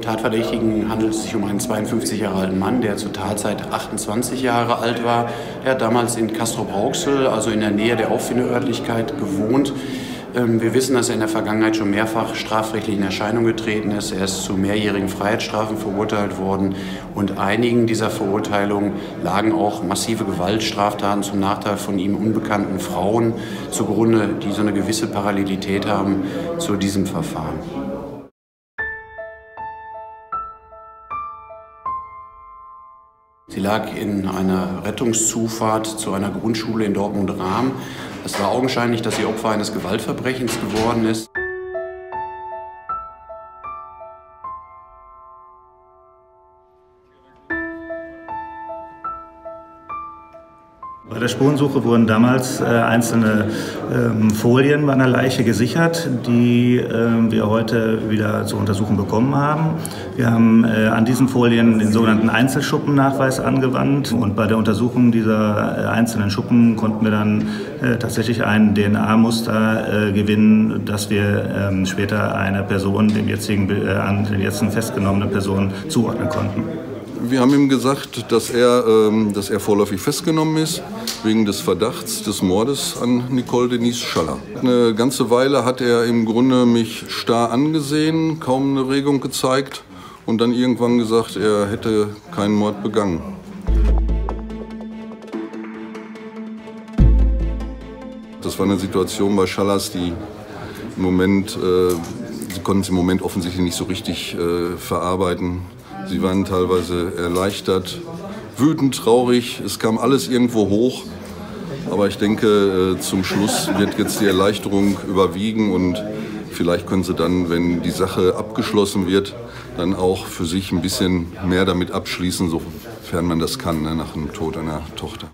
Tatverdächtigen handelt es sich um einen 52 Jahre alten Mann, der zur Tatzeit 28 Jahre alt war. Er hat damals in Castro-Brauxel, also in der Nähe der Auffindeörtlichkeit, gewohnt. Ähm, wir wissen, dass er in der Vergangenheit schon mehrfach strafrechtlich in Erscheinung getreten ist. Er ist zu mehrjährigen Freiheitsstrafen verurteilt worden und einigen dieser Verurteilungen lagen auch massive Gewaltstraftaten zum Nachteil von ihm unbekannten Frauen zugrunde, die so eine gewisse Parallelität haben zu diesem Verfahren. Sie lag in einer Rettungszufahrt zu einer Grundschule in Dortmund-Rahm. Es war augenscheinlich, dass sie Opfer eines Gewaltverbrechens geworden ist. Bei der Spurensuche wurden damals äh, einzelne ähm, Folien bei einer Leiche gesichert, die äh, wir heute wieder zu untersuchen bekommen haben. Wir haben äh, an diesen Folien den sogenannten Einzelschuppennachweis angewandt und bei der Untersuchung dieser äh, einzelnen Schuppen konnten wir dann äh, tatsächlich ein DNA-Muster äh, gewinnen, das wir ähm, später einer Person, dem jetzigen, an den jetzigen festgenommenen Person zuordnen konnten. Wir haben ihm gesagt, dass er, ähm, dass er vorläufig festgenommen ist wegen des Verdachts des Mordes an Nicole Denise Schaller. Eine ganze Weile hat er im Grunde mich starr angesehen, kaum eine Regung gezeigt und dann irgendwann gesagt, er hätte keinen Mord begangen. Das war eine Situation bei Schallers, die im Moment, äh, sie konnten es im Moment offensichtlich nicht so richtig äh, verarbeiten. Sie waren teilweise erleichtert, wütend, traurig. Es kam alles irgendwo hoch. Aber ich denke, äh, zum Schluss wird jetzt die Erleichterung überwiegen und vielleicht können Sie dann, wenn die Sache abgeschlossen wird, dann auch für sich ein bisschen mehr damit abschließen, sofern man das kann, ne, nach dem Tod einer Tochter.